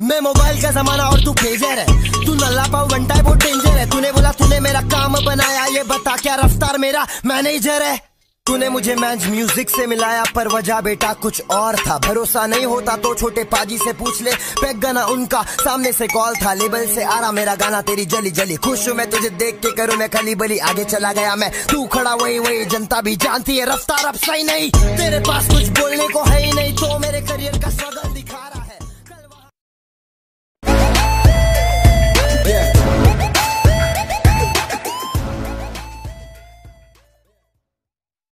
मैं मोबाइल का जमाना और तू फेजर है। तू नल्ला पाऊ घंटा है बहुत डेंजर है। तूने बोला, तूने मेरा काम बनाया, ये बता क्या रफ्तार मेरा मैनेजर है? तूने मुझे मैच म्यूज़िक से मिलाया पर वजह बेटा, कुछ और था। भरोसा नहीं होता तो छोटे पाजी से पूछ ले। पैक गाना उनका, सामने से कॉल था। लेबल से आ रहा मेरा गाना, तेरी जली जली। खुश हूँ मैं तुझे देख के करूँ, मैं खली बली। आगे चला गया मैं। तू खड़ा, वही वही, जनता भी जानती है। रफ्तार अब सही नहीं। तेरे पास कुछ बोलने को है ही नहीं तो मेरे करियर का स्ट्रगल